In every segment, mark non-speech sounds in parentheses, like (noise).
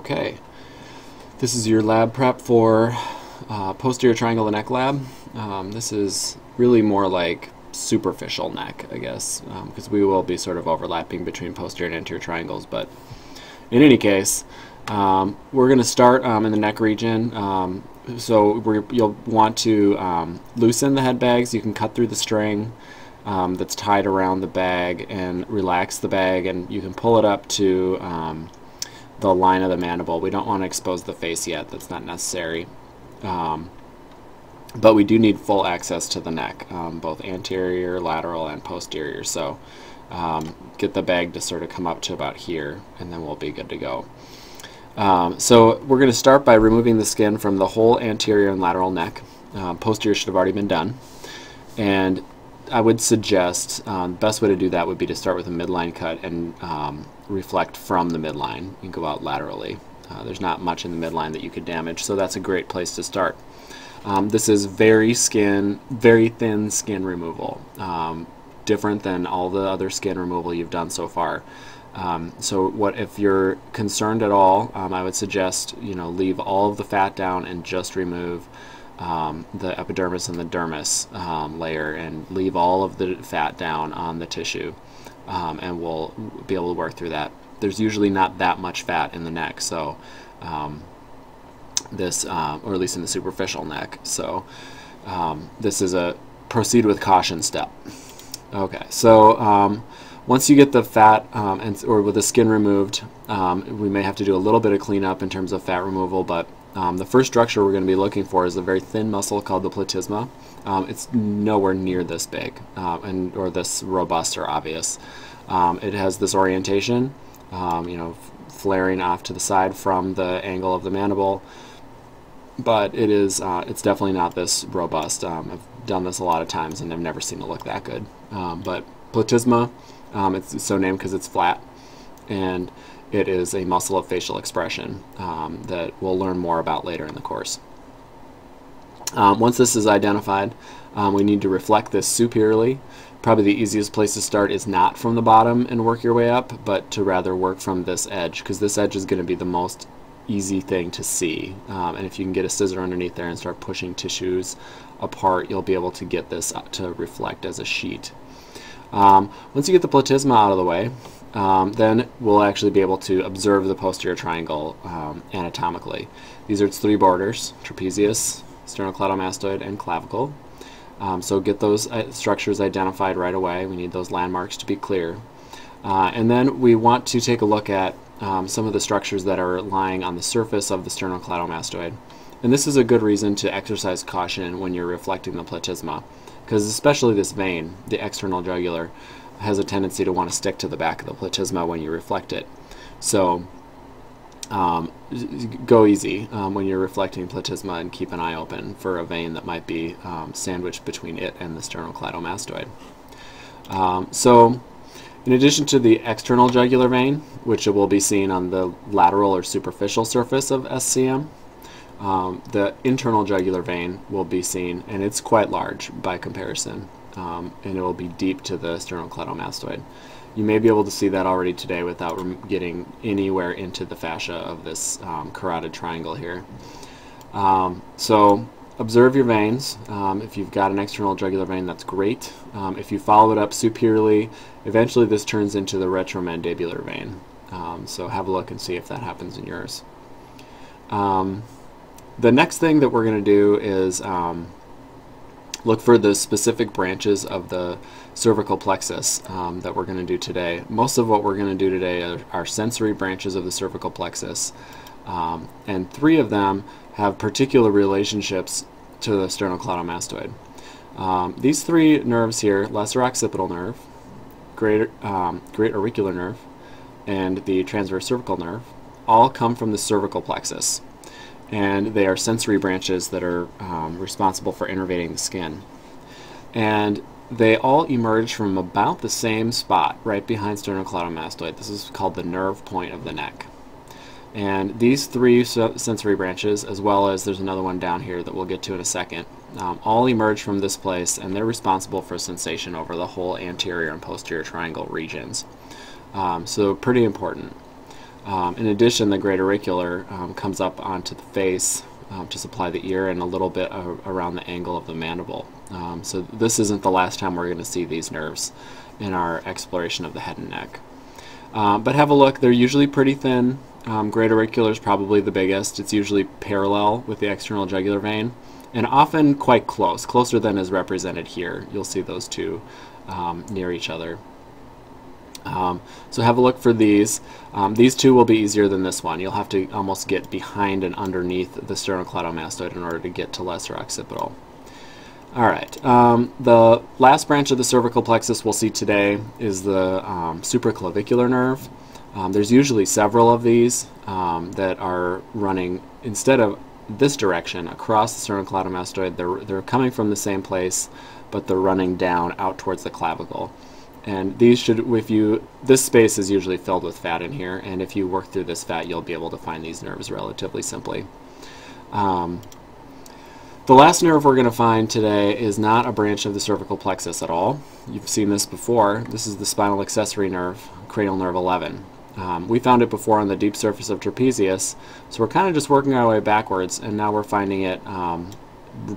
Okay, this is your lab prep for uh, posterior triangle of neck lab. Um, this is really more like superficial neck, I guess, because um, we will be sort of overlapping between posterior and anterior triangles. But in any case, um, we're going to start um, in the neck region. Um, so you'll want to um, loosen the head bags. You can cut through the string that's tied around the bag and relax the bag, and you can pull it up to the line of the mandible. We don't want to expose the face yet. That's not necessary. Um, but we do need full access to the neck, um, both anterior, lateral, and posterior. So um, get the bag to sort of come up to about here, and then we'll be good to go. Um, so we're going to start by removing the skin from the whole anterior and lateral neck. Um, posterior should have already been done. And I would suggest um, best way to do that would be to start with a midline cut and um, reflect from the midline and go out laterally. Uh, there's not much in the midline that you could damage, so that's a great place to start. Um, this is very skin, very thin skin removal, um, different than all the other skin removal you've done so far. Um, so what if you're concerned at all, um, I would suggest you know leave all of the fat down and just remove um, the epidermis and the dermis um, layer and leave all of the fat down on the tissue um, and we'll be able to work through that. There's usually not that much fat in the neck so um, this uh, or at least in the superficial neck so um, this is a proceed with caution step. Okay so once you get the fat and or with the skin removed we may have to do a little bit of cleanup in terms of fat removal but um, the first structure we're going to be looking for is a very thin muscle called the platysma. Um, it's nowhere near this big uh, and or this robust or obvious. Um, it has this orientation, um, you know, flaring off to the side from the angle of the mandible, but it is uh, it's definitely not this robust. Um, I've done this a lot of times and I've never seen it look that good. Um, but platysma, it's so named because it's flat and it is a muscle of facial expression um, that we'll learn more about later in the course. Um, once this is identified, um, we need to reflect this superiorly. Probably the easiest place to start is not from the bottom and work your way up, but to rather work from this edge, because this edge is going to be the most easy thing to see. Um, and if you can get a scissor underneath there and start pushing tissues apart, you'll be able to get this to reflect as a sheet. Um, once you get the platysma out of the way, um, then we'll actually be able to observe the posterior triangle um, anatomically. These are its three borders, trapezius, sternocleidomastoid, and clavicle. Um, so get those uh, structures identified right away. We need those landmarks to be clear. Uh, and then we want to take a look at um, some of the structures that are lying on the surface of the sternocleidomastoid. And this is a good reason to exercise caution when you're reflecting the platysma, because especially this vein, the external jugular, has a tendency to want to stick to the back of the platysma when you reflect it. So um, go easy um, when you're reflecting platysma and keep an eye open for a vein that might be um, sandwiched between it and the sternocleidomastoid. Um, so in addition to the external jugular vein, which will be seen on the lateral or superficial surface of SCM, um, the internal jugular vein will be seen, and it's quite large by comparison um, and it will be deep to the sternocleidomastoid. You may be able to see that already today without getting anywhere into the fascia of this um, carotid triangle here. Um, so observe your veins. Um, if you've got an external jugular vein, that's great. Um, if you follow it up superiorly, eventually this turns into the retromandibular vein. Um, so have a look and see if that happens in yours. the next thing that we're going to do is look for the specific branches of the cervical plexus um, that we're going to do today. Most of what we're going to do today are, are, sensory branches of the cervical plexus, um, and three of them have particular relationships to the sternocleidomastoid. Um, these three nerves here, lesser occipital nerve, um, great auricular nerve, and the transverse cervical nerve, all come from the cervical plexus and they are sensory branches that are um, responsible for innervating the skin. And they all emerge from about the same spot, right behind sternocleidomastoid. This is called the nerve point of the neck. And these three sensory branches, as well as there's another one down here that we'll get to in a second, um, all emerge from this place, and they're responsible for sensation over the whole anterior and posterior triangle regions. Um, so pretty important. Um, in addition, the great auricular um, comes up onto the face um, to supply the ear and a little bit around the angle of the mandible. Um, so this isn't the last time we're going to see these nerves in our exploration of the head and neck. Uh, but have a look, they're usually pretty thin. Um, great auricular is probably the biggest. It's usually parallel with the external jugular vein and often quite close, closer than is represented here. You'll see those two um, near each other. Um, so have a look for these. Um, these two will be easier than this one. You'll have to almost get behind and underneath the sternocleidomastoid in order to get to lesser occipital. Alright, um, the last branch of the cervical plexus we'll see today is the um, supraclavicular nerve. Um, there's usually several of these um, that are running, instead of this direction, across the sternocleidomastoid, they're, they're coming from the same place, but they're running down out towards the clavicle. And these should, if you, this space is usually filled with fat in here, and if you work through this fat, you'll be able to find these nerves relatively simply. Um, the last nerve we're going to find today is not a branch of the cervical plexus at all. You've seen this before. This is the spinal accessory nerve, cranial nerve 11. Um, we found it before on the deep surface of trapezius, so we're kind of just working our way backwards, and now we're finding it um,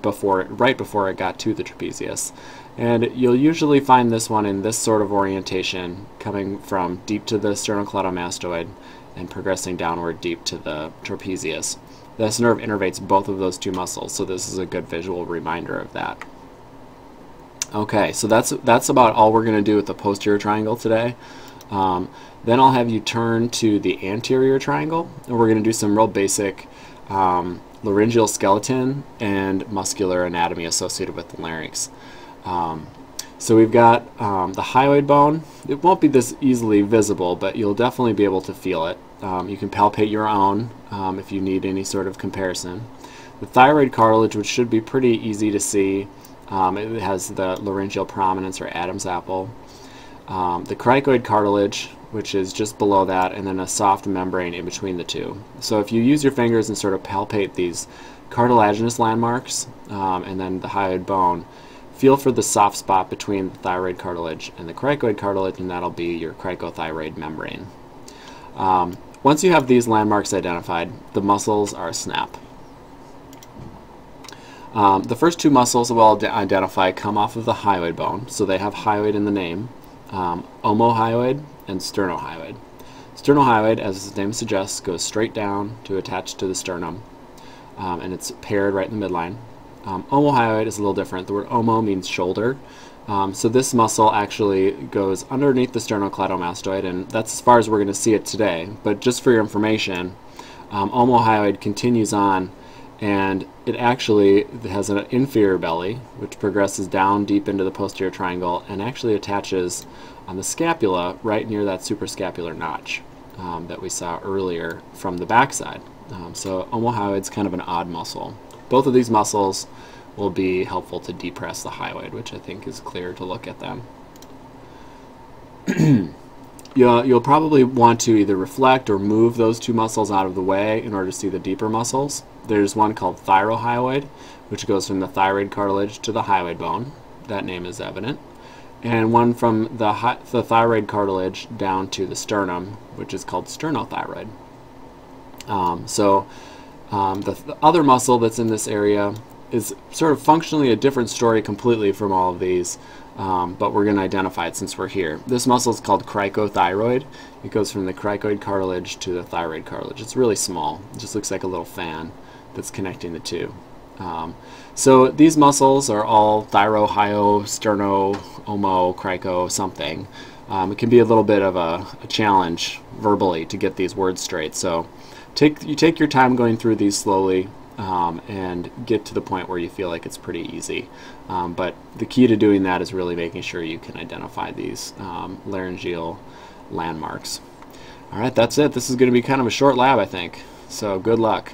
before, right before it got to the trapezius. And you'll usually find this one in this sort of orientation, coming from deep to the sternocleidomastoid and progressing downward deep to the trapezius. This nerve innervates both of those two muscles, so this is a good visual reminder of that. Okay, so that's that's about all we're going to do with the posterior triangle today. Um, then I'll have you turn to the anterior triangle, and we're going to do some real basic um, laryngeal skeleton and muscular anatomy associated with the larynx. Um, so we've got um, the hyoid bone. It won't be this easily visible, but you'll definitely be able to feel it. Um, you can palpate your own um, if you need any sort of comparison. The thyroid cartilage, which should be pretty easy to see, um, it has the laryngeal prominence or Adam's apple. Um, the cricoid cartilage, which is just below that, and then a soft membrane in between the two. So if you use your fingers and sort of palpate these cartilaginous landmarks and then the hyoid bone, feel for the soft spot between the thyroid cartilage and the cricoid cartilage, and that'll be your cricothyroid membrane. Um, once you have these landmarks identified, the muscles are a snap. Um, the first two muscles we'll identify come off of the hyoid bone, so they have hyoid in the name, um, omohyoid and sternohyoid. Sternohyoid, as its name suggests, goes straight down to attach to the sternum, um, and it's paired right in the midline. Um, omohyoid is a little different. The word omo means shoulder. Um, so this muscle actually goes underneath the sternocleidomastoid, and that's as far as we're going to see it today. But just for your information, um, omohyoid continues on, and it actually has an inferior belly, which progresses down deep into the posterior triangle, and actually attaches on the scapula right near that suprascapular notch um, that we saw earlier from the backside. Um, so omohyoid is kind of an odd muscle. Both of these muscles will be helpful to depress the hyoid, which I think is clear to look at them. (clears throat) you'll, you'll probably want to either reflect or move those two muscles out of the way in order to see the deeper muscles. There's one called thyrohyoid, which goes from the thyroid cartilage to the hyoid bone. That name is evident. And one from the, the thyroid cartilage down to the sternum, which is called sternothyroid. Um, so um, the, the, other muscle that's in this area is sort of functionally a different story completely from all of these, um, but we're going to identify it since we're here. This muscle is called cricothyroid. It goes from the cricoid cartilage to the thyroid cartilage. It's really small. It just looks like a little fan that's connecting the two. Um, so these muscles are all thyro, hyo, sterno, omo, crico, something. Um, it can be a little bit of a, a challenge verbally to get these words straight. So take you take your time going through these slowly um, and get to the point where you feel like it's pretty easy. Um, but the key to doing that is really making sure you can identify these um, laryngeal landmarks. All right, that's it. This is going to be kind of a short lab, I think. So good luck.